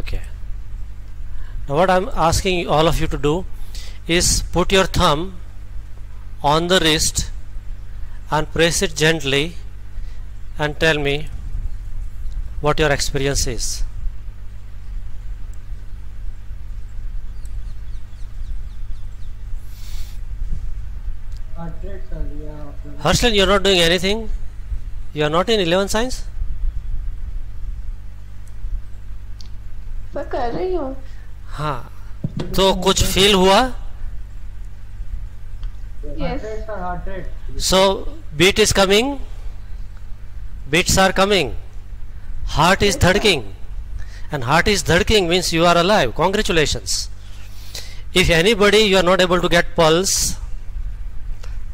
okay now what I'm asking all of you to do is put your thumb on the wrist and press it gently and tell me what your experience is Harshlan, you're not doing anything? You are not in 11 science? मैं कर रही हूँ। हाँ तो कुछ feel हुआ? So beat is coming beats are coming heart is धड़किंग. And heart is धड़किंग means you are alive congratulation if anybody you are not able to get pulse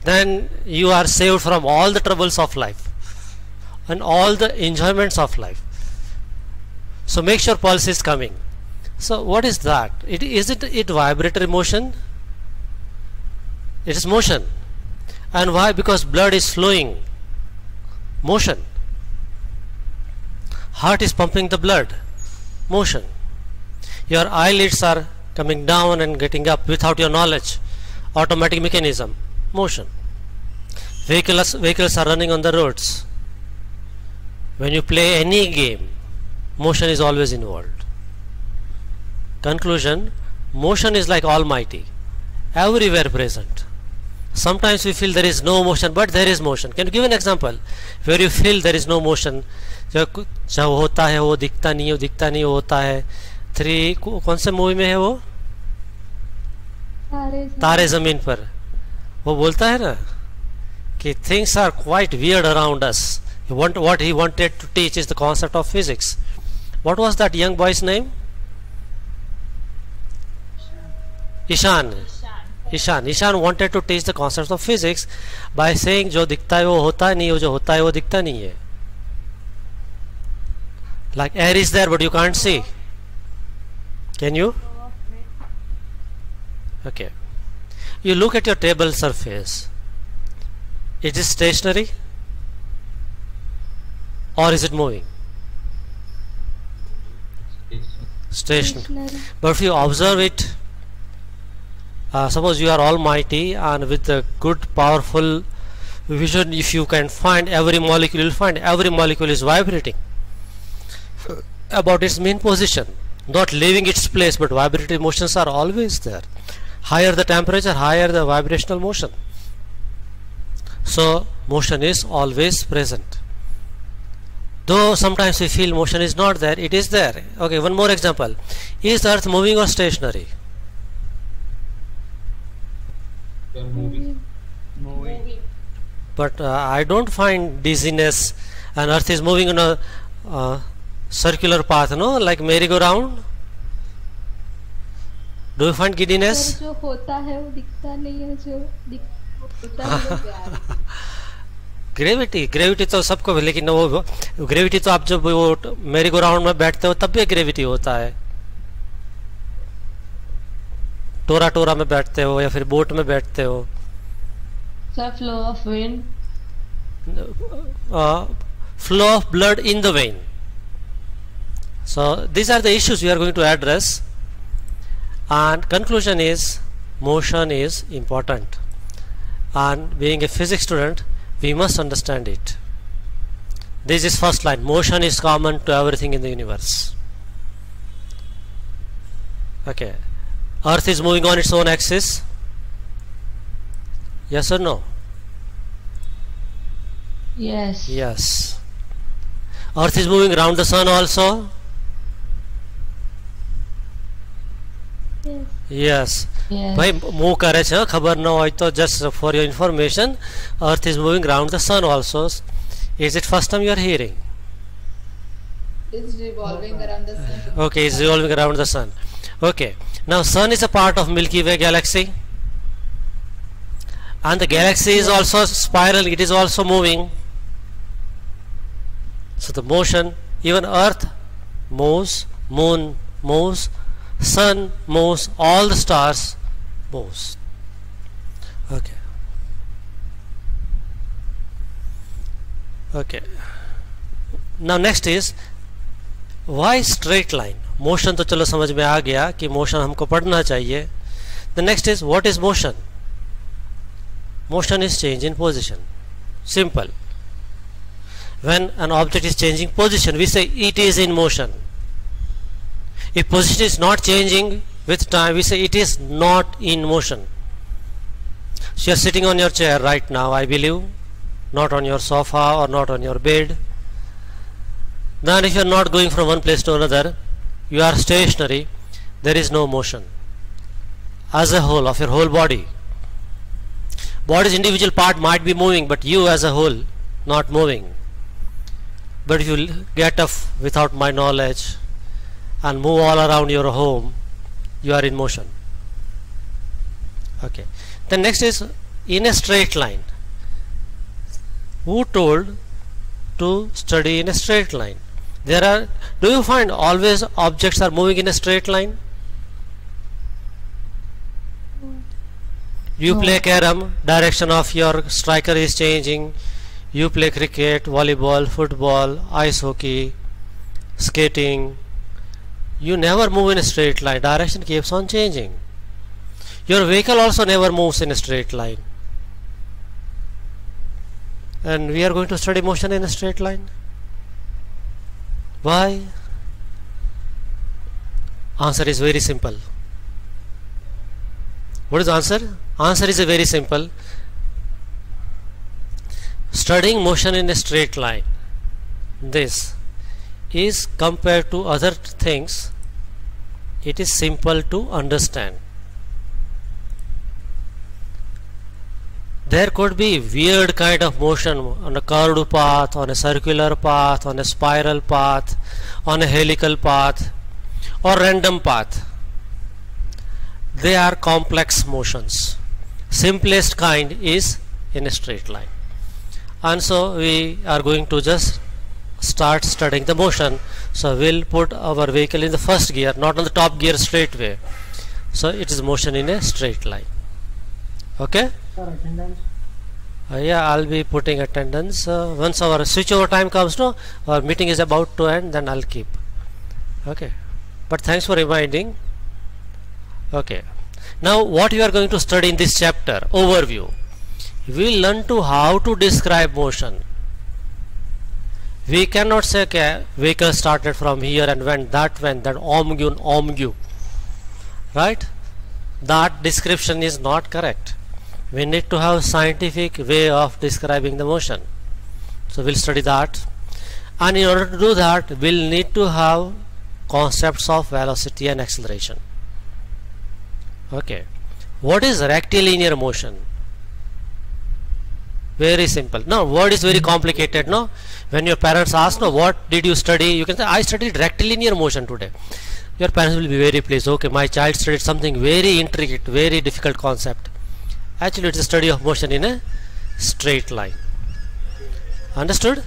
then you are save from all the troubles of life and all the enjoyments of life so make sure pulse is coming. So what is that? It is it it vibratory motion? It is motion. And why? Because blood is flowing. Motion. Heart is pumping the blood. Motion. Your eyelids are coming down and getting up without your knowledge. Automatic mechanism. Motion. Vehicles vehicles are running on the roads. When you play any game motion is always involved conclusion motion is like almighty everywhere present sometimes we feel there is no motion but there is motion can you give an example where you feel there is no motion जब कु- जब होता है वो दिखता नहीं है वो दिखता नहीं वो होता है थ्री कौन से मूवी में है वो तारे ज़मीन पर वो बोलता है ना कि things are quite weird around us want what he wanted to teach is the concept of physics what was that young boy's name ishan Ishan Ishan wanted to teach the concepts of physics by saying जो दिखता है वो होता नहीं वो जो होता है वो दिखता नहीं है like air is there but you can't see can you okay you look at your table surface it is stationary or is it moving Stationary. But if you observe it uh, suppose you are almighty and with a good powerful vision if you can find every molecule you'll find every molecule is vibrating. About its mean position not leaving its place but vibratory motions are always there. Higher the temperature higher the vibrational motion. So motion is always present though sometimes we feel motion is not there it is there okay one more example is earth moving or stationary Moving. moving. but uh, I don't find dizziness and earth is moving on a uh, circular path no like merry-go-round do you find giddiness पर जो होता है वो दिखता नहीं है जो दिख होता है वो है। ग्रेविटी ग्रेविटी तो सबको भी लेकिन वो ग्रेविटी तो आप जब वो मेरी ग्राउंड में बैठते हो तब भी ग्रेविटी होता है। टोरा टोरा में बैठते हो या फिर बोट में बैठते हो। Flow of vein flow of blood in the vein so these are the issues you are going to address and conclusion is motion is important and being a physics student we must understand it. This is first line. Motion is common to everything in the universe. Okay. Earth is moving on its own axis. Yes or no? Yes. yes. Earth is moving around the sun also? Yes. yes Yes. ભાઈ move કરે છે ખબર ન હોય તો just for your information earth is moving round the sun also is it first time you are hearing It's revolving around the sun. okay it's revolving around the sun okay now sun is a part of milky way galaxy and the galaxy is also spiral it is also moving so the motion even earth moves moon moves sun moves all the stars moves okay okay now next is why straight line motion तो चलो समझ में आ गया कि motion हमको पढ़ना चाहिए the next is what is motion motion is change in position simple when an object is changing position we say it is in motion if position is not changing with time we say it is not in motion. So you are sitting on your chair right now i believe not on your sofa or not on your bed. Then if you are not going from one place to another you are stationary there is no motion. As a whole of your whole body. Body's individual part might be moving but you as a whole not moving. But if you get up without my knowledge and move all around your home. You are in motion. Okay. Then next is in a straight line. Who told to study in a straight line? There are do you find always objects are moving in a straight line? You No. play carom direction of your striker is changing. You play cricket volleyball football ice hockey skating you never move in a straight line. Direction keeps on changing. Your vehicle also never moves in a straight line. And we are going to study motion in a straight line. Why? Answer is very simple. What is the answer? Answer is a very simple. Studying motion in a straight line. This is compared to other things it is simple to understand. There could be weird kind of motion on a curved path on a circular path on a spiral path on a helical path or random path. They are complex motions. Simplest kind is in a straight line. And so we are going to just start studying the motion. So we'll put our vehicle in the first gear not on the top gear straight way. So it is motion in a straight line. Okay? Uh, yeah i'll be putting attendance. Uh, once our switchover time comes no our meeting is about to end then i'll keep. Okay? But thanks for reminding. Okay. Now what you are going to study in this chapter? Overview. We learn to how to describe motion we cannot say okay, vehicle started from here and went that went that omgu omgu right? That description is not correct. We need to have scientific way of describing the motion. So we'll study that. And in order to do that we'll need to have concepts of velocity and acceleration. Okay. What is rectilinear motion very simple. No word is very complicated no? When your parents ask no what did you study? You can say i studied rectilinear motion today. Your parents will be very pleased. Okay my child studied something very intricate very difficult concept. Actually it's a study of motion in a straight line. Understood?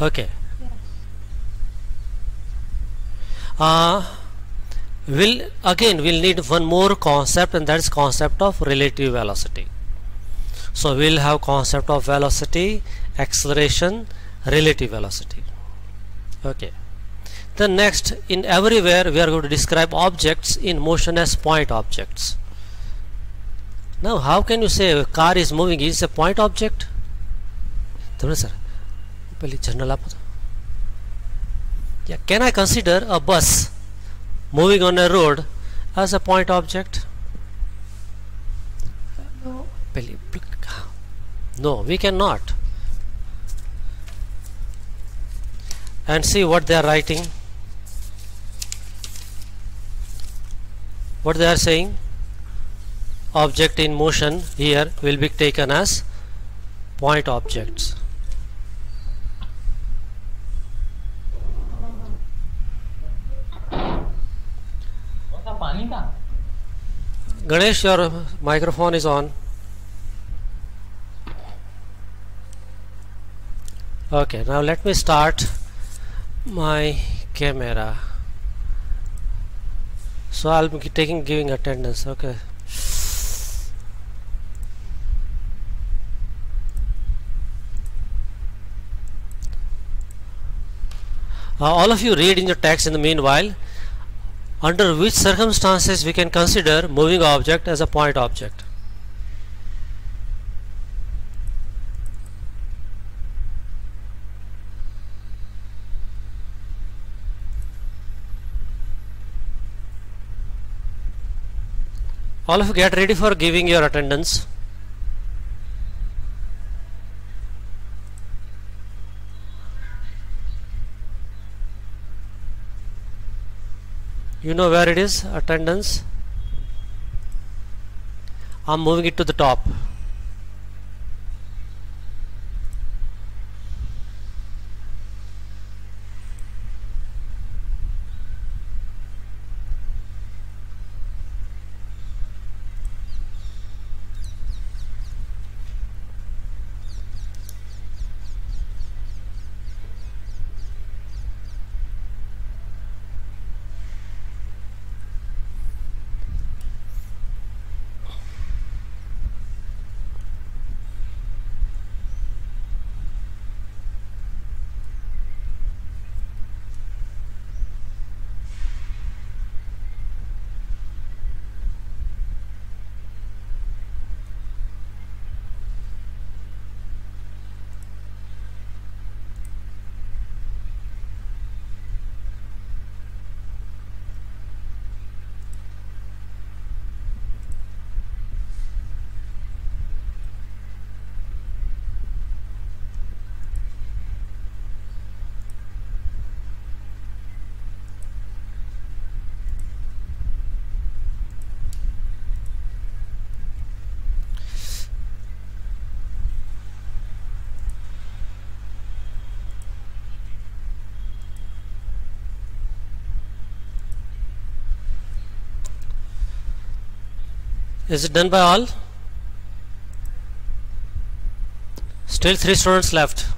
Okay. Uh, will again we'll need one more concept and that is concept of relative velocity so we'll have concept of velocity acceleration relative velocity. Okay. Then next in everywhere we are going to describe objects in motion as point objects. Now how can you say a car is moving is a point object? Sir yeah, can I consider a bus moving on a road as a point object? No no we cannot. And see what they are writing. What they are saying? Object in motion here will be taken as point objects. Ganesh your microphone is on. Okay, now let me start my camera. So I'll be taking giving attendance. Okay. Uh, all of you read in your text in the meanwhile under which circumstances we can consider moving object as a point object. All of you get ready for giving your attendance. You know where it is? Attendance. I'm moving it to the top. Is it done by all? Still three students left.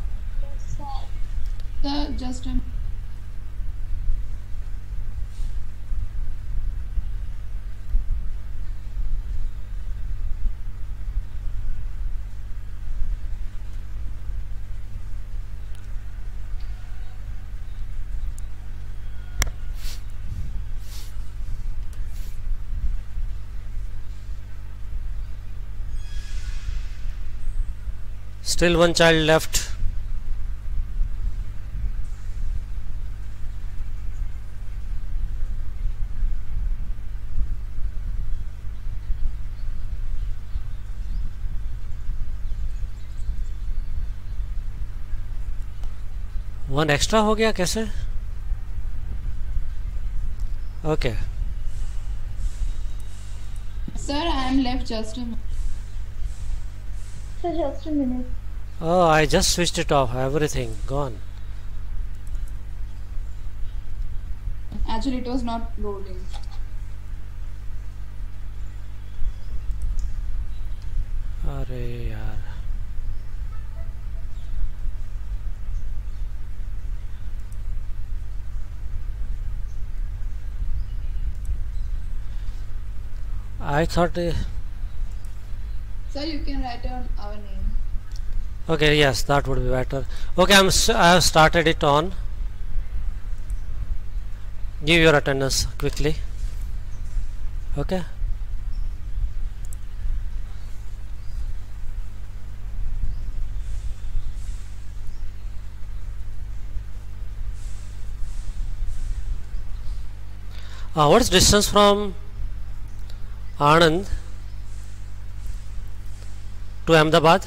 still one child left. One extra हो गया कैसे? Okay sir I am left just just minute oh i just switched it off everything gone Actually, it was not loading. अरे यार I thought uh, Sir, you can write down our name. okay yes that would be better. Okay I'm have started it on. Give your attendance quickly. Okay. Uh, what's distance from Anand to Ahmedabad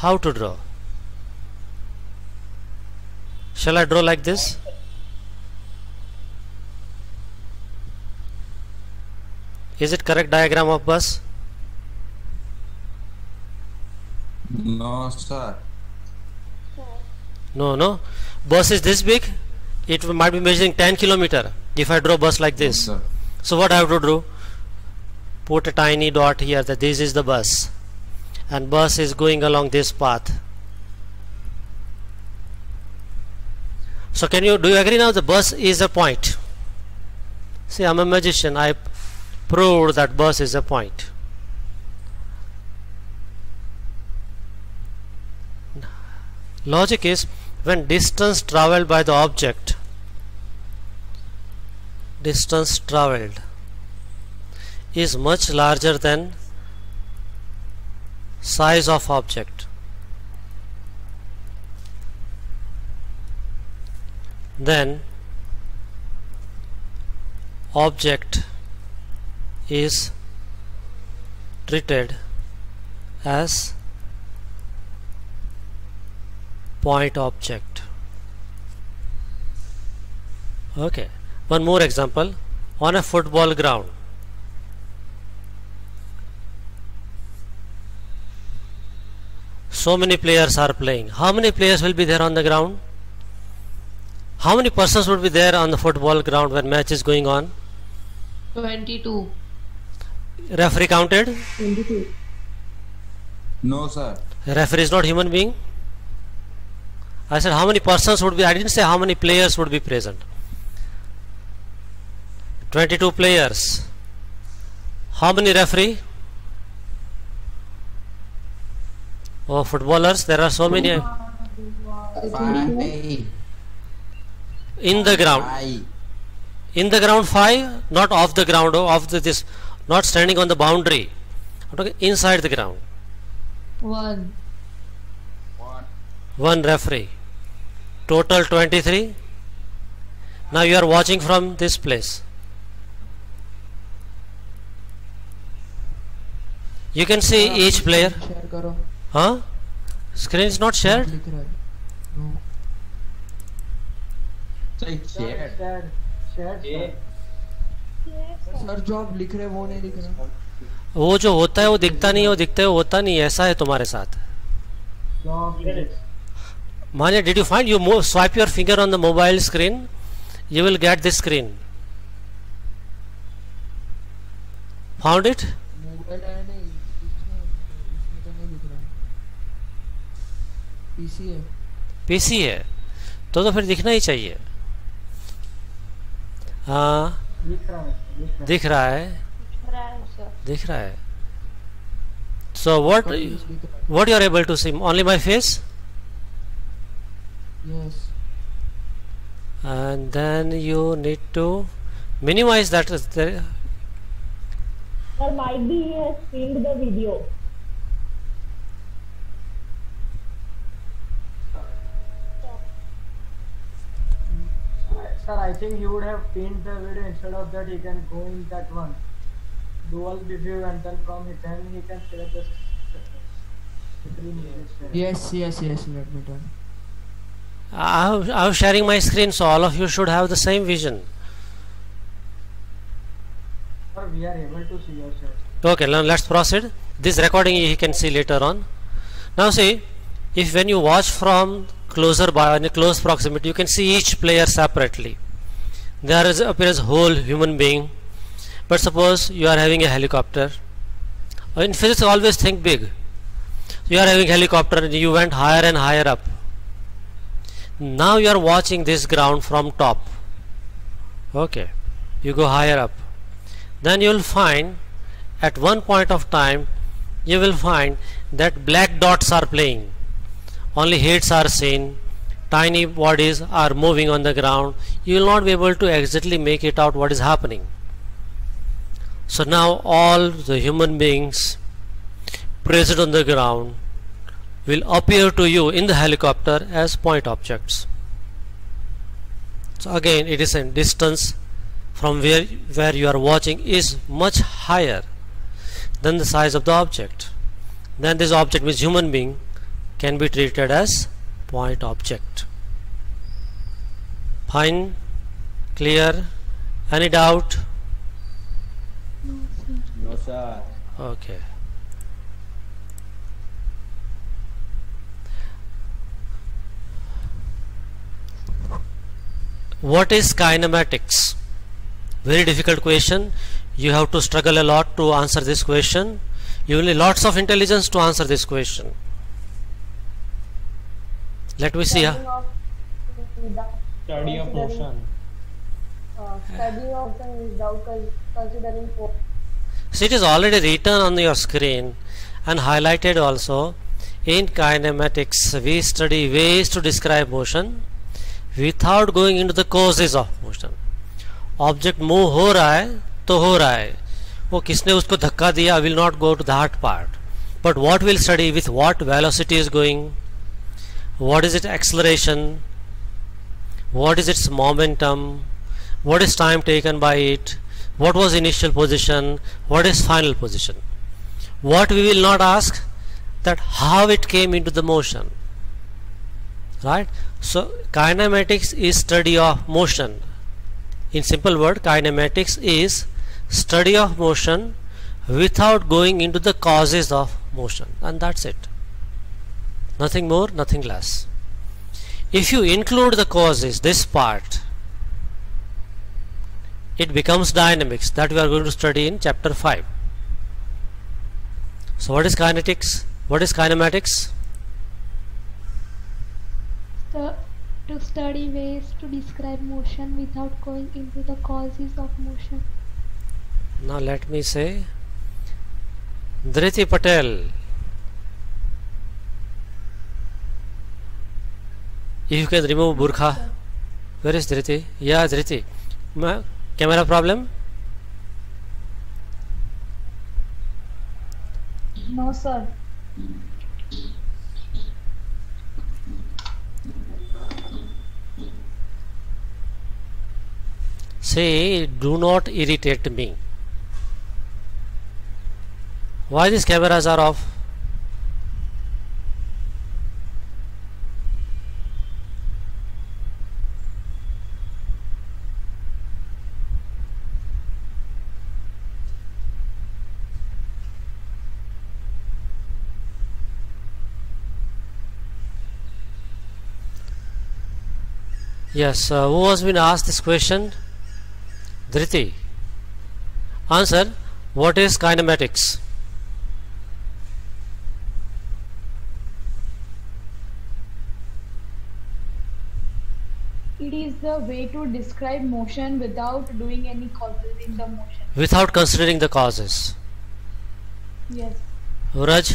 how to draw shall I draw like this is it correct diagram of bus No, sir. No, no. Bus is this big. It might be measuring 10 kilometer. If I draw bus like this. So what I have to do? Put a tiny dot here that this is the bus. And bus is going along this path. So can you do you agree now the bus is a point? See I'm a magician. I proved that bus is a point. Logic is when distance traveled by the object distance traveled is much larger than size of object. Then object is treated as point object. Okay one more example. On a football ground so many players are playing. How many players will be there on the ground? How many persons would be there on the football ground when match is going on? 22. referee counted? 22 No, sir. referee is not human being? I said how many persons would be i didn't say how many players would be present. 22 players. How many referee Oh, footballers, there are so many. Five. In the ground. Five. In the ground, five, not off the ground, oh, off the, this, not standing on the boundary. Okay, inside the ground. One. One. One referee. Total 23. Now you are watching from this place. You can see each player. हाँ screen is not sir जो आप लिख रहे वो नहीं लिख रहे। वो जो होता है वो दिखता नहीं है वो दिखता है वो होता नहीं ऐसा है तुम्हारे साथ। Maniya did you find you swipe your finger on the mobile screen you will get this screen found it mobile P C है? तो तो फिर दिखना ही चाहिए। हाँ। दिख रहा है दिख रहा है। So what what you are able to see only my face and then you need to minimize that is be Sir, I think you would have pinned the video instead of that he can go in that one. Dual view and then from it then he can select the screen. Yes, yes, yes, let me turn. I was sharing my screen so all of you should have the same vision. Sir, we are able to see yourself. Okay, now let's proceed. This recording he can see later on. Now see, if when you watch from closer by in a close proximity you can see each player separately. There is appears whole human being. But suppose you are having a helicopter. In physics always think big. You are having helicopter and you went higher and higher up. Now you are watching this ground from top. Okay you go higher up. Then you will find at one point of time you will find that black dots are playing only heads are seen. Tiny bodies are moving on the ground. You will not be able to exactly make it out what is happening. So now all the human beings present on the ground will appear to you in the helicopter as point objects. So again it is a distance from where where you are watching is much higher than the size of the object. Then this object which human being can be treated as point object. Fine? Clear? Any doubt? No, sir. okay. What is kinematics? Very difficult question. You have to struggle a lot to answer this question. You will need lots of intelligence to answer this question let me see Study huh? of Study of motion. uh, study of without considering. So it is already written on your screen and highlighted also. In kinematics, we study ways to describe motion without going into the causes of motion. Object move हो रहा है तो हो रहा है वो किसने उसको धक्का दिया will not go to that part but what will study with what velocity is going what is its acceleration? What is its momentum? What is time taken by it? What was initial position? What is final position? What we will not ask that how it came into the motion. Right? So kinematics is study of motion. In simple word kinematics is study of motion without going into the causes of motion. And that's it nothing more nothing less. If you include the causes this part it becomes dynamics that we are going to study in chapter 5 so what is kinetics? What is kinematics? To study ways to describe motion without going into the causes of motion. now let me say Dhriti Patel if you can remove burkha where is Dhriti yeah Dhriti Ma- camera problem No, sir. say do not irritate me why these cameras are off yes uh, who has been asked this question Dhriti. Answer What is kinematics? It is the way to describe motion without doing any causes in the motion. Without considering the causes. Yes. Raj?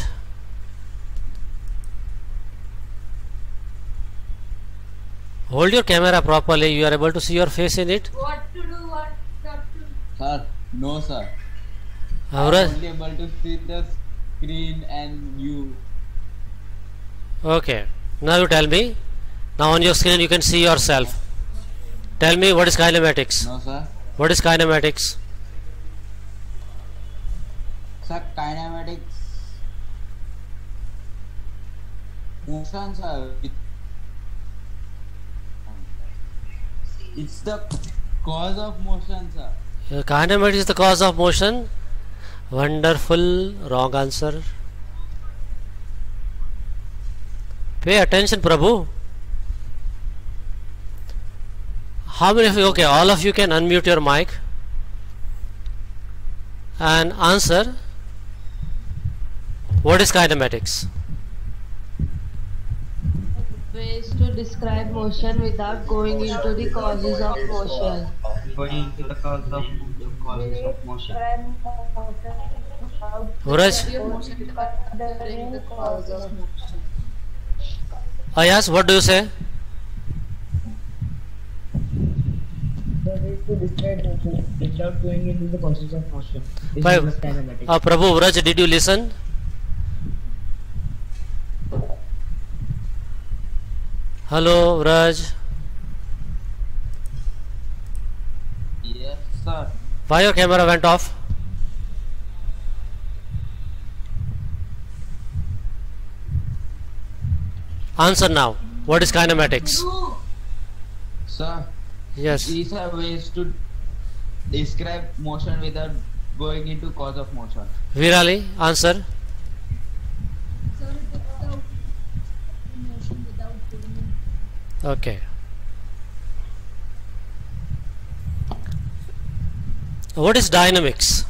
Hold your camera properly. You are able to see your face in it. What to do? What not to do? Sir, no sir. Avraj? I'm only able to see the screen and you. Okay. Now you tell me. Now on your screen you can see yourself. Tell me what is kinematics? No sir. What is kinematics? Sir, kinematics. Motion sir. It's the cause of motion sir. Uh, Kinematics is the cause of motion. Wonderful. Wrong answer. Pay attention, Prabhu. How many of you? Okay, all of you can unmute your mic and answer. What is kinematics? Ways to describe motion without going into the causes of motion. going into the cause of causes of motion. Describe motion without Uraj, Your motion considering the cause of motion. Ayas, what do you say? The way to describe motion without going into the causes of motion is Five. known as kinematics. Uh, Prabhu, Raj, did you listen? Hello, Raj. Yes sir. Why your camera went off? Answer now. What is kinematics? Sir, Yes. these are ways to describe motion without going into cause of motion. Virali, answer. okay. What is dynamics?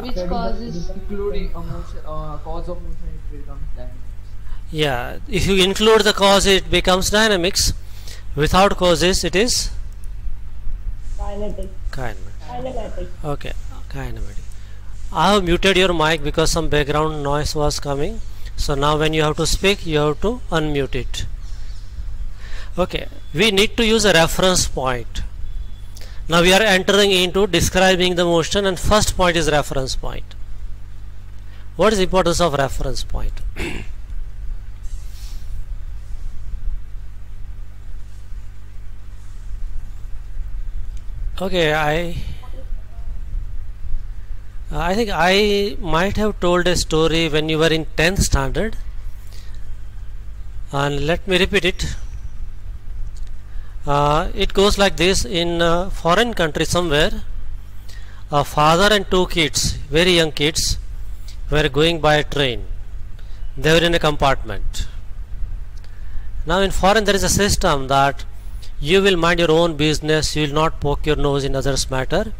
Which causes including uh, cause of it becomes dynamics. Yeah if you include the cause it becomes dynamics. Without causes it is kinetic kinetic okay kinematic. I have muted your mic because some background noise was coming. So now when you have to speak, you have to unmute it. Okay, we need to use a reference point. Now we are entering into describing the motion and first point is reference point. What is importance of reference point? okay, I I think I might have told a story when you were in 10th standard. And let me repeat it. Uh, it goes like this. In a foreign country somewhere a father and two kids very young kids were going by a train. They were in a compartment. Now in foreign there is a system that you will mind your own business you will not poke your nose in others matter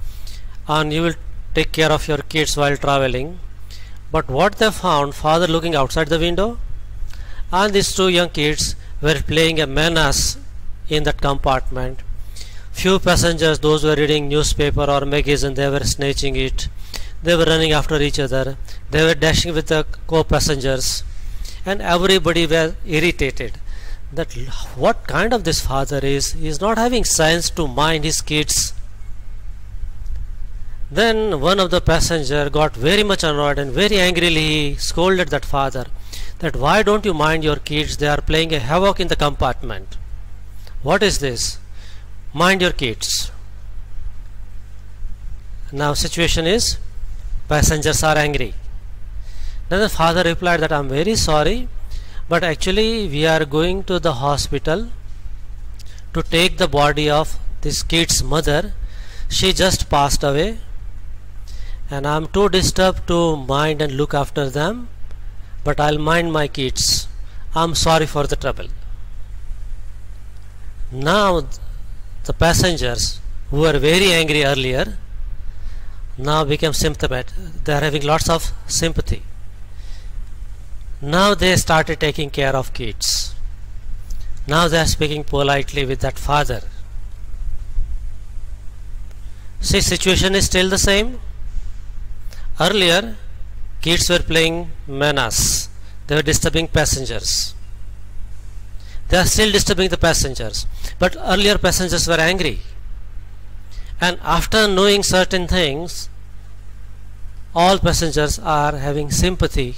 and you will take care of your kids while traveling but what they found father looking outside the window and these two young kids were playing a menace in that compartment. Few passengers, those were reading newspaper or magazine, they were snatching it. They were running after each other. They were dashing with the co-passengers, and everybody was irritated. That what kind of this father is? He is not having sense to mind his kids. Then one of the passenger got very much annoyed and very angrily scolded that father that why don't you mind your kids? They are playing a havoc in the compartment. What is this? Mind your kids. Now situation is passengers are angry. Then the father replied that I am very sorry but actually we are going to the hospital to take the body of this kid's mother. She just passed away and I am too disturbed to mind and look after them but I'll mind my kids. I'm sorry for the trouble. Now the passengers who were very angry earlier now became sympathetic They are having lots of sympathy. Now they started taking care of kids. Now they are speaking politely with that father. See, situation is still the same. Earlier, kids were playing menace. They were disturbing passengers. They are still disturbing the passengers. But earlier passengers were angry. And after knowing certain things, all passengers are having sympathy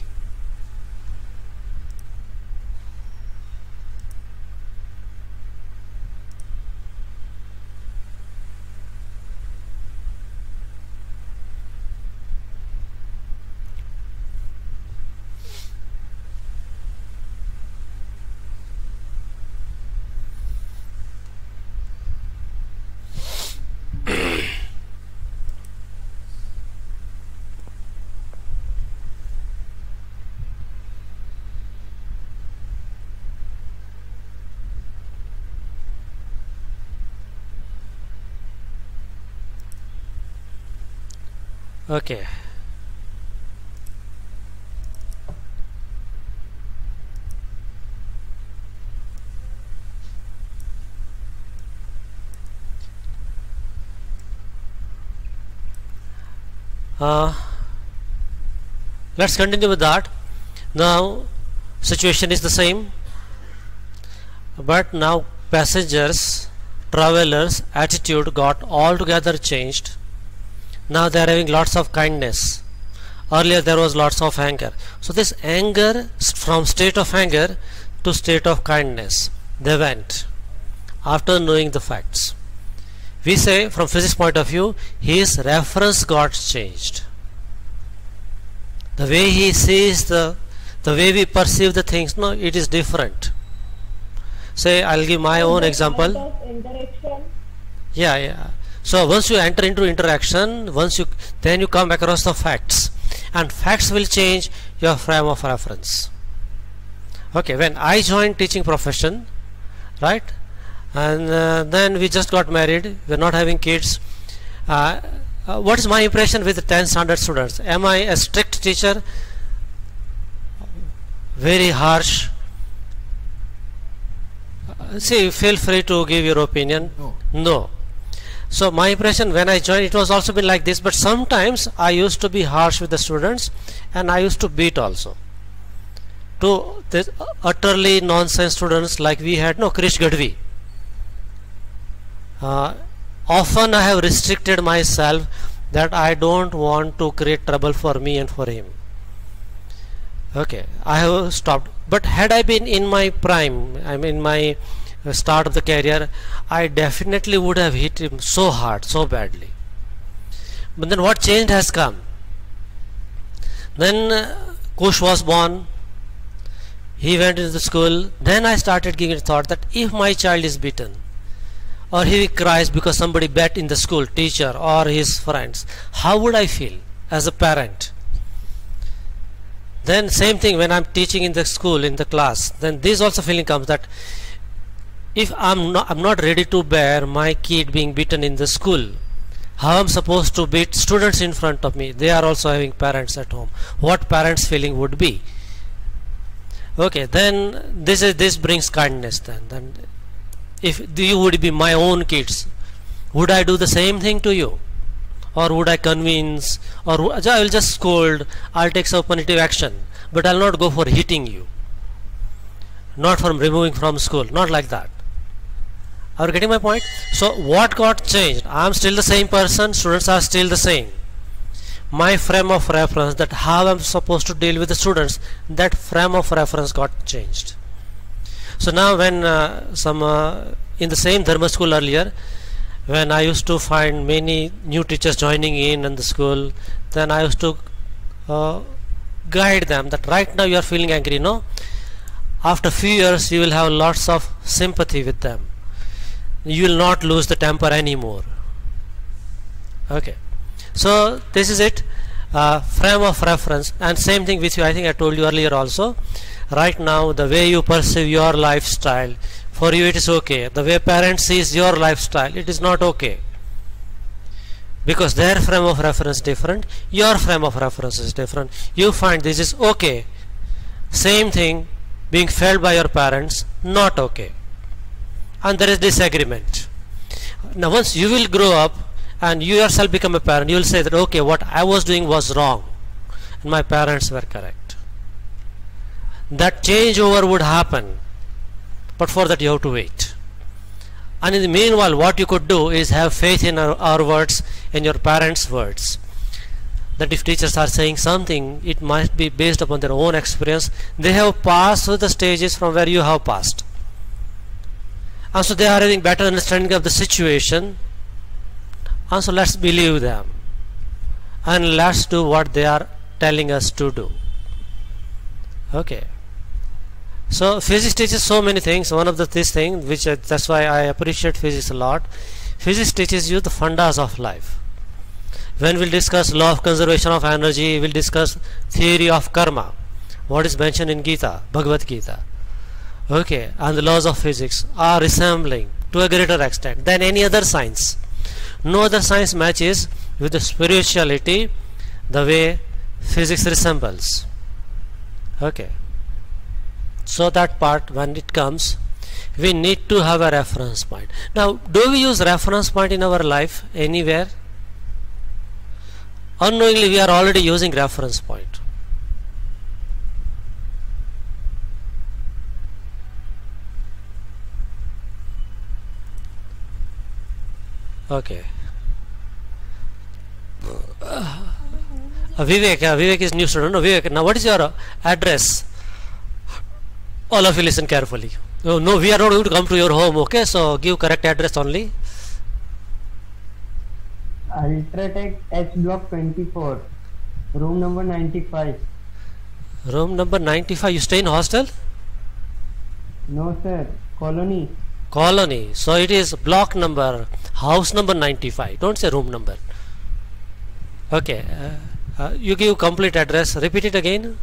Okay. Uh, let's continue with that. Now, situation is the same, but now passengers, travelers' attitude got altogether changed now they are having lots of kindness. Earlier there was lots of anger. So this anger from state of anger to state of kindness they went after knowing the facts. We say from physics point of view his reference got changed. The way he sees the the way we perceive the things no it is different. Say i'll give my own example. yeah yeah so once you enter into interaction once you then you come across the facts. And facts will change your frame of reference. Okay when I joined teaching profession right and uh, then we just got married we're not having kids. Uh, uh, what is my impression with the 10 standard students? Am I a strict teacher? Very harsh? Uh, see feel free to give your opinion. No. no so my impression when I joined it was also been like this but sometimes I used to be harsh with the students and I used to beat also. To this utterly nonsense students like we had no Krish Gadvi. Uh, often I have restricted myself that I don't want to create trouble for me and for him. Okay I have stopped. But had I been in my prime I mean my start of the career I definitely would have hit him so hard so badly. But then what changed has come? Then uh, Kush was born. He went into the school. Then I started giving thought that if my child is beaten or he cries because somebody bet in the school teacher or his friends how would I feel as a parent? Then same thing when I'm teaching in the school in the class then this also feeling comes that if I'm not I'm not ready to bear my kid being beaten in the school how I'm supposed to beat students in front of me? They are also having parents at home. What parents feeling would be? Okay then this is this brings kindness then. Then if you would be my own kids would I do the same thing to you? Or would I convince? Or I will just scold. I'll take some punitive action but I'll not go for hitting you. Not from removing from school. Not like that are you getting my point? So what got changed? I'm still the same person students are still the same. My frame of reference that how I'm supposed to deal with the students that frame of reference got changed. So now when uh, some uh, in the same dharma school earlier when I used to find many new teachers joining in in the school then I used to uh, guide them that right now you are feeling angry no? After few years you will have lots of sympathy with them you will not lose the temper anymore. Okay. So this is it. Uh, frame of reference. And same thing with you I think I told you earlier also. Right now the way you perceive your lifestyle for you it is okay. The way parents sees your lifestyle it is not okay. Because their frame of reference different your frame of reference is different. You find this is okay. Same thing being felt by your parents not okay and there is disagreement. Now once you will grow up and you yourself become a parent you will say that okay what i was doing was wrong. And my parents were correct. That changeover would happen but for that you have to wait. And in the meanwhile what you could do is have faith in our, our words in your parents words. That if teachers are saying something it must be based upon their own experience. They have passed through the stages from where you have passed and so they are having better understanding of the situation. And so let's believe them. And let's do what they are telling us to do. Okay. So physics teaches so many things. One of the this thing which I, that's why i appreciate physics a lot. Physics teaches you the fundas of life. When we'll discuss law of conservation of energy we'll discuss theory of karma. What is mentioned in gita bhagavad gita okay and the laws of physics are resembling to a greater extent than any other science. No other science matches with the spirituality the way physics resembles. Okay. So that part when it comes we need to have a reference point. Now do we use reference point in our life anywhere? Unknowingly we are already using reference point okay uh, Vivek, uh, Vivek is new student. No, Vivek, now what is your uh, address? All of you listen carefully. No, no, we are not going to come to your home, okay? So give correct address only. Ultratech H block 24, room number 95. Room number 95. You stay in hostel? No, sir. Colony. Colony. So it is block number, house number 95. Don't say room number. Okay. Uh, uh, you give complete address. Repeat it again.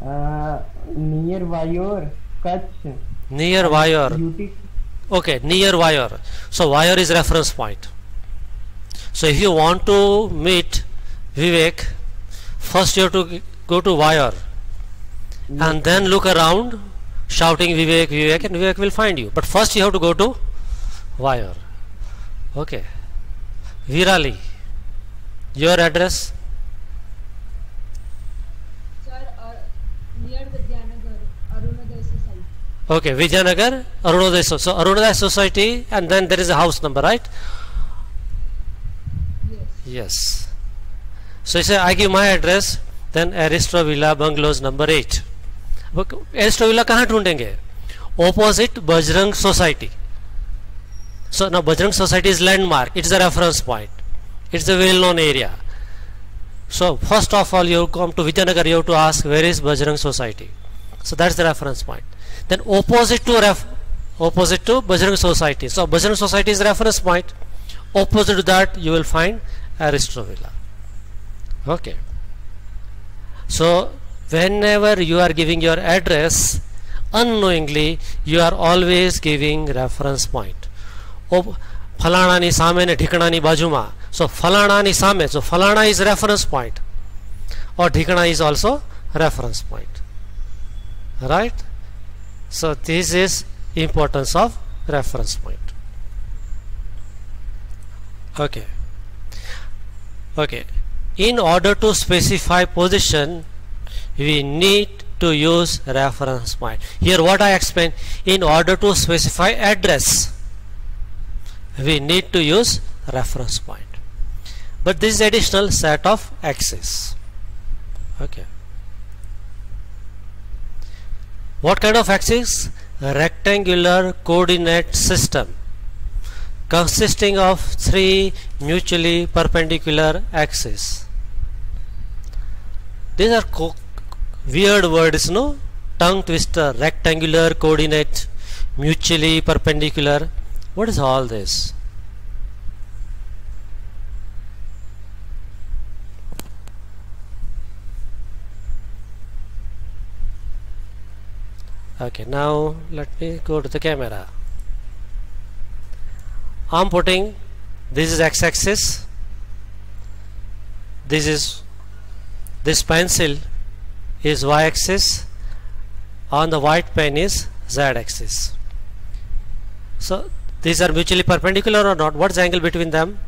Uh, near Vayor, Kutch, near Vayor okay near Vayor so Vayor is reference point so if you want to meet Vivek first you have to go to Vayor and then look around shouting Vivek, Vivek and Vivek will find you. But first you have to go to Vayor. Okay. Virali, your address? Sir, uh, near Vidyanagar, Society. Okay, Vidyanagar, Arunodaya Society. So Arunodaya Society and then there is a house number, right? Yes. Yes. So you say, I give my address, then Aristro Villa, Bungalows number 8. एस टोविला कहाँ ढूंढेंगे opposite Bajrang Society. So now Bajrang Society is landmark. It's a reference point. It's a well-known area. So first of all, you come to Vijayanagar, you have to ask where is Bajrang Society. So that's the reference point. Then opposite to opposite to Bajrang Society. So Bajrang Society is reference point. Opposite to that, you will find Aristrovilla. Okay. So whenever you are giving your address, unknowingly you are always giving reference point. ઓ ફલાણાની સામે ને ઢીકણાની બાજુમાં સો ફલાણાની સામે સો ફલાણા is reference point or ઢીકણા is also reference point right so this is importance of reference point okay okay in order to specify position we need to use reference point. Here what i explained in order to specify address we need to use reference point. But this is additional set of axes. Okay. What kind of axis rectangular coordinate system consisting of three mutually perpendicular axes. These are co- weird words no? Tongue twister rectangular coordinate mutually perpendicular. What is all this? Okay now let me go to the camera. I'm putting this is x-axis. This is this pencil is y-axis on the white pen is z-axis so these are mutually perpendicular or not? What's the angle between them?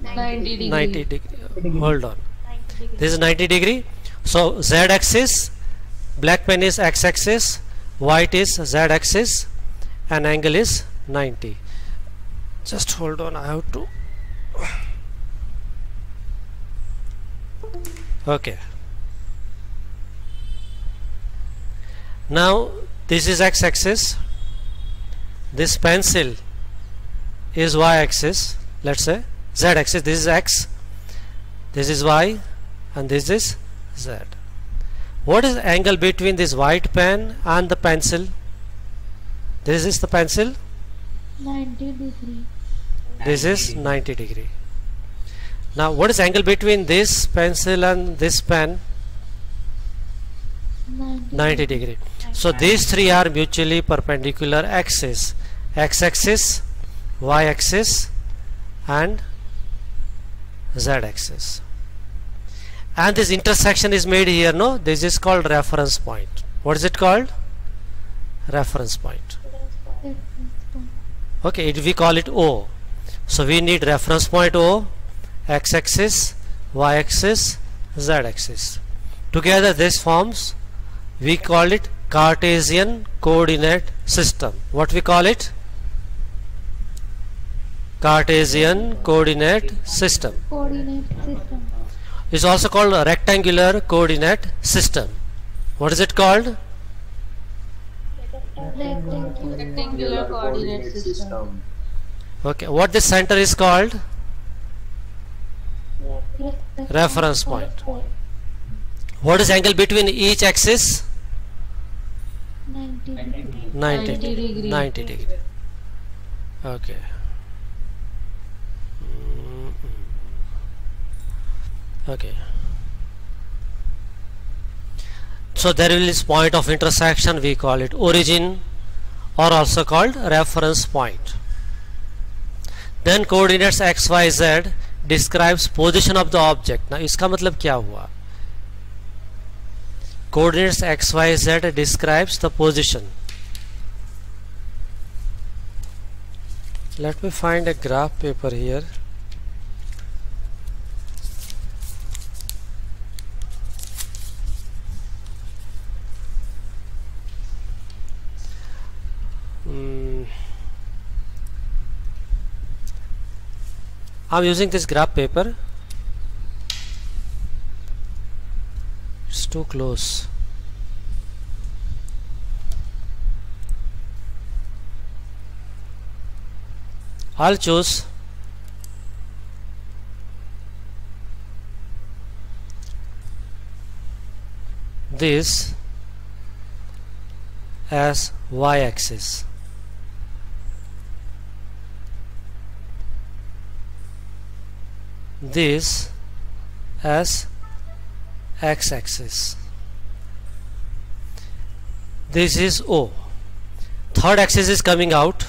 90 degree. 90 degree. Hold on. This is 90 degree. So z axis black pen is x axis white is z axis and angle is 90 just hold on I have to okay. Now this is x axis this pencil is y axis let's say. z axis this is x. This is y and this is z. What is the angle between this white pen and the pencil? This is the pencil? 90 degree. this is 90 degree now what is angle between this pencil and this pen? 90, 90 degree. So these three are mutually perpendicular axes. X axis y axis and z axis and this intersection is made here no? This is called reference point. What is it called? Reference point. Reference point. okay it, we call it o. So we need reference point o x axis y axis z axis together this forms we call it cartesian coordinate system. What we call it? Cartesian coordinate system. Coordinate system. is also called a rectangular coordinate system. What is it called? Rectangular. Rectangular coordinate system. okay what this center is called reference point what is angle between each axis 90 degree. 90 90 degree. degree. 90 degree okay Mm, okay so there is point of intersection we call it origin or also called reference point then coordinates x y z describes position of the object ना इसका मतलब क्या हुआ coordinates x y z describes the position let me find a graph paper here I'm using this graph paper. It's too close. I'll choose. This as y-axis this as x-axis. This is O. Third axis is coming out.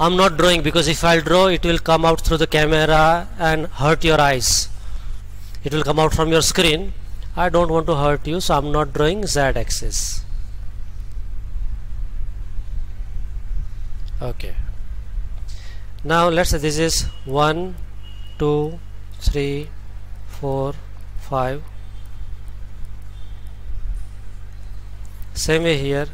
I'm not drawing because if I'll draw it will come out through the camera and hurt your eyes. It will come out from your screen. I don't want to hurt you so I'm not drawing Z axis okay now let's say this is 1 2 3 4 5 same way here.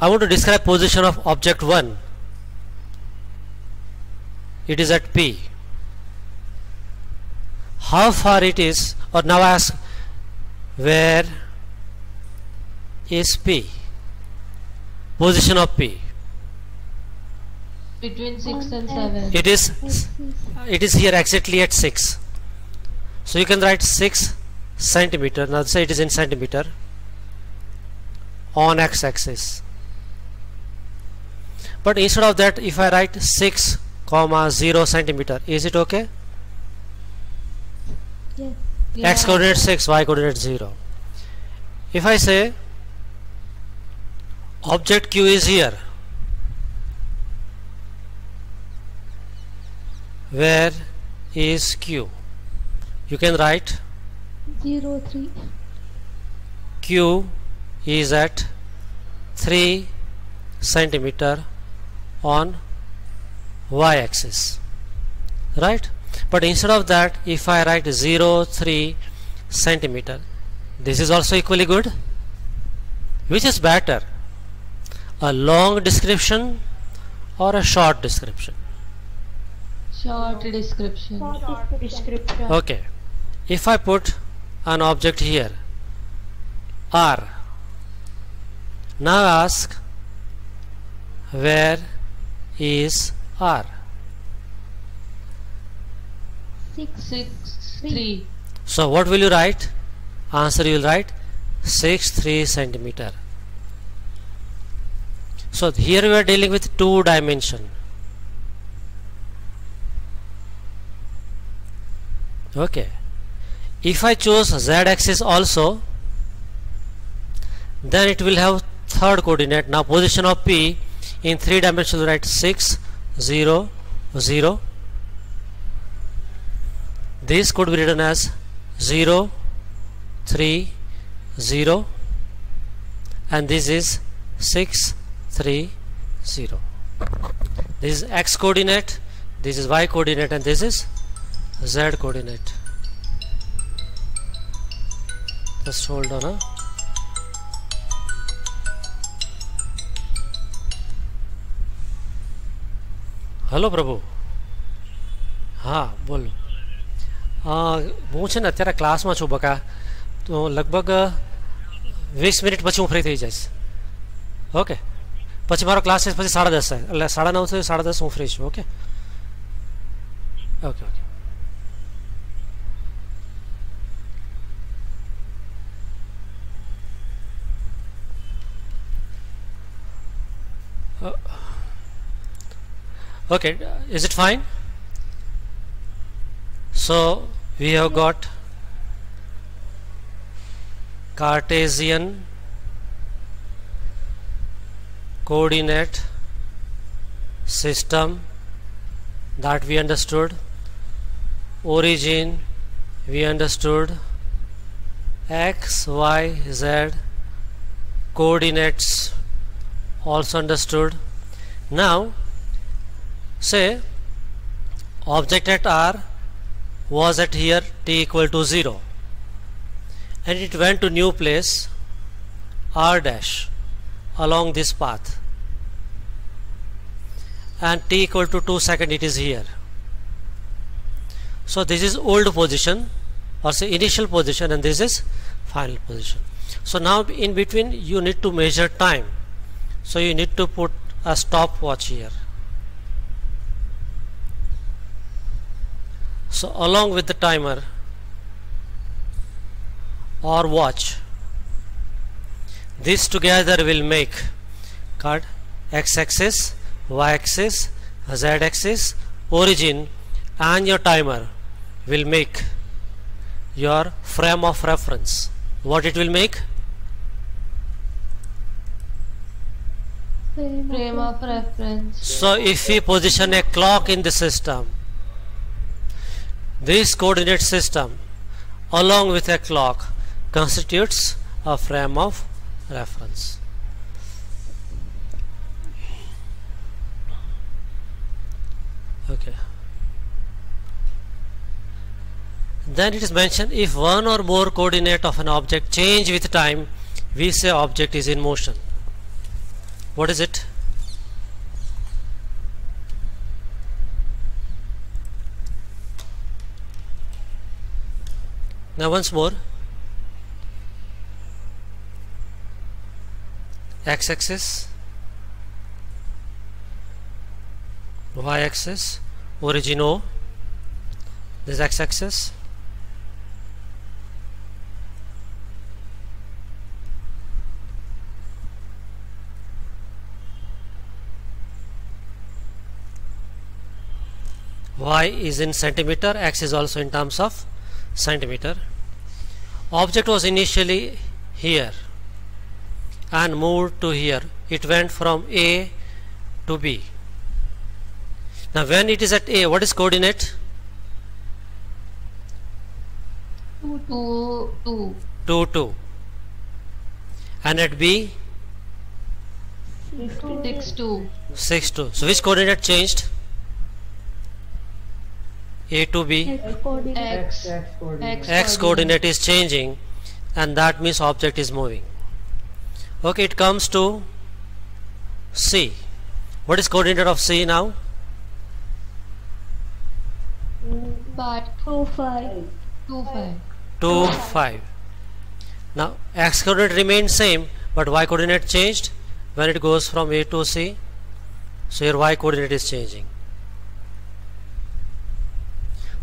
I want to describe position of object 1 it is at P. How far it is or now I ask where is P position of P. Between 6 and 7. it is it is here exactly at 6 so you can write 6 centimeter. Now say it is in centimeter on x-axis but instead of that if I write 6 comma 0 centimeter is it okay? Yes. Yeah. x coordinate 6 y coordinate 0 if I say object q is here where is q you can write Zero three. q is at 3 centimeter on y axis right but instead of that if I write 0 3 centimeter this is also equally good which is better a long description or a short description Short description. Short description. okay if I put an object here R now ask where is R 6 6, 3. so what will you write? Answer you will write 6 3 centimeter. So here we are dealing with two dimension. Okay. If I choose z axis also then it will have third coordinate. Now position of P in three dimensions write 6 0 0 this could be written as 0, 3, 0 and this is 6, 3, 0. This is x coordinate, this is y coordinate and this is z coordinate. Just hold on. Huh? hello prabhu हाँ હું છે ને અત્યારે ક્લાસમાં છું બકા તો લગભગ વીસ મિનિટ પછી હું ફ્રી થઈ જઈશ ઓકે પછી મારો ક્લાસ છે પછી સાડા દસ એટલે સાડા નવ થી સાડા દસ હું ફ્રી છું okay okay okay okay is it fine so we have got Cartesian coordinate system that we understood origin we understood x y z coordinates also understood. Now say object at r was at here t equal to 0 and it went to new place r dash along this path. And t equal to 2 second it is here. So this is old position or say initial position and this is final position. So now in between you need to measure time. So you need to put a stopwatch here so along with the timer or watch this together will make card x-axis y-axis z-axis origin and your timer will make your frame of reference what it will make Frame, Frame of reference. so if we position a clock in the system this coordinate system along with a clock constitutes a frame of reference. Okay. Then it is mentioned if one or more coordinate of an object change with time we say object is in motion. What is it now once more. X-axis. Y-axis. Origin O. This x-axis. Y is in centimeter x is also in terms of centimeter. Object was initially here and moved to here. It went from a to b. Now when it is at a what is coordinate? Two, two. 2 2 and at b? Six, two. 6 2 so which coordinate changed a to b X coordinate. X. X coordinate. X, x coordinate is changing and that means object is moving okay it comes to c what is coordinate of c now But Two five. two, five. 2 5 now x coordinate remains same but y coordinate changed when it goes from a to c so your y coordinate is changing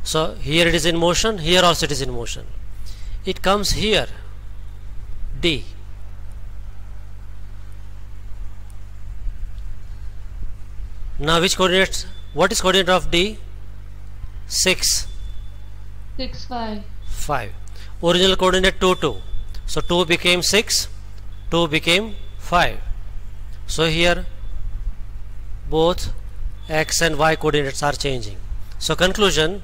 so here it is in motion here also it is in motion. It comes here d. Now which coordinates what is coordinate of d? 6 Six, five. 5 original coordinate 2 2 so 2 became 6 2 became 5 so here both x and y coordinates are changing. So conclusion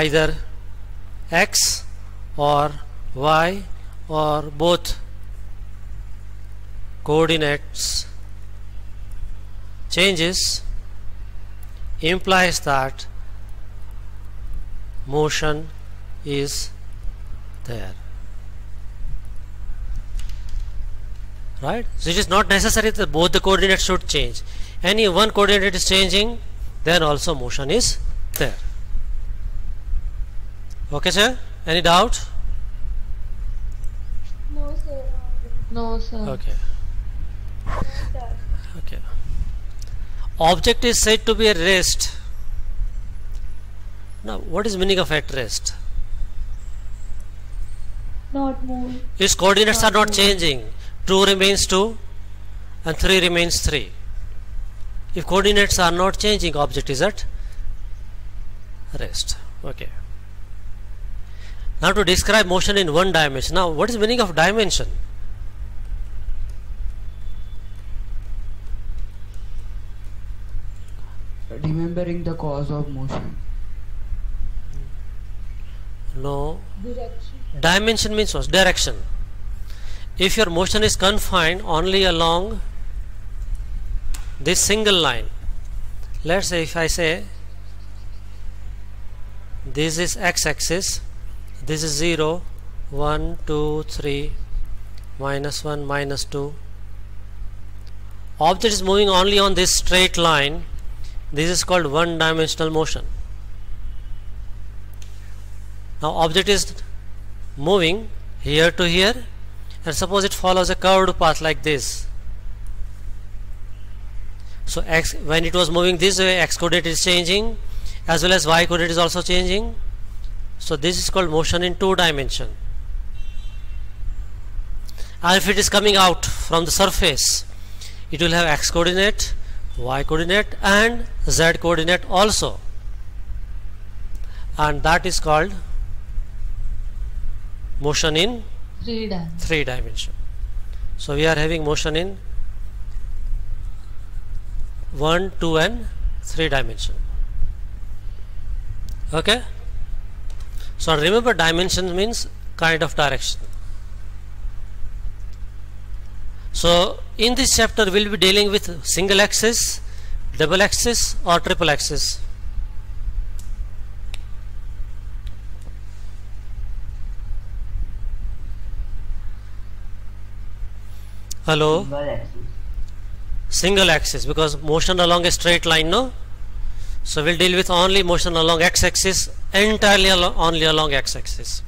either x or y or both coordinates changes implies that motion is there. Right? So it is not necessary that both the coordinates should change. Any one coordinate is changing then also motion is there okay sir. Any doubt? No, sir. No, sir. okay. Okay. Object is said to be at rest. Now what is meaning of at rest? Not moving. its coordinates are not changing. 2 remains 2 and 3 remains 3 if coordinates are not changing object is at rest. Okay now to describe motion in one dimension. Now what is meaning of dimension? Remembering the cause of motion. no. Direction. dimension means what? Direction. If your motion is confined only along this single line let's say if I say this is x-axis this is 0 1 2 3 minus 1 minus 2 object is moving only on this straight line. This is called one dimensional motion. Now object is moving here to here and suppose it follows a curved path like this. So x when it was moving this way x coordinate is changing as well as y coordinate is also changing so this is called motion in two dimension. And if it is coming out from the surface it will have x coordinate y coordinate and z coordinate also. And that is called motion in Three dimensions. three dimension. So we are having motion in one two and three dimension. Okay so remember dimension means kind of direction. So in this chapter we'll be dealing with single axis double axis or triple axis. Hello? Single axis. single axis because motion along a straight line no? So we'll deal with only motion along x axis entirely only along x axis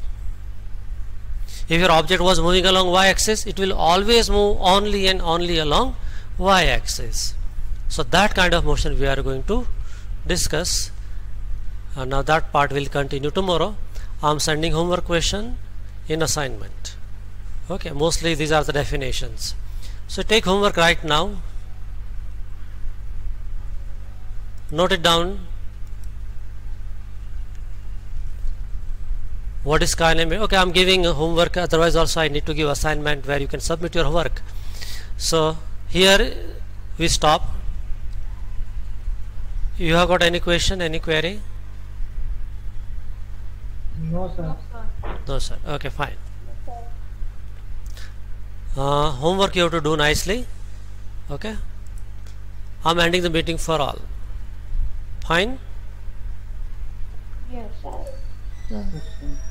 if your object was moving along y axis it will always move only and only along y axis so that kind of motion we are going to discuss. And now that part will continue tomorrow. I'm sending homework question in assignment. Okay mostly these are the definitions. So take homework right now. Note it down what is kinematic okay i'm giving homework otherwise also i need to give assignment where you can submit your work so here we stop. You have got any question any query? No, sir. no sir. Okay fine. Uh, homework you have to do nicely. Okay? I'm ending the meeting for all. Fine? Yes. sir. Yes.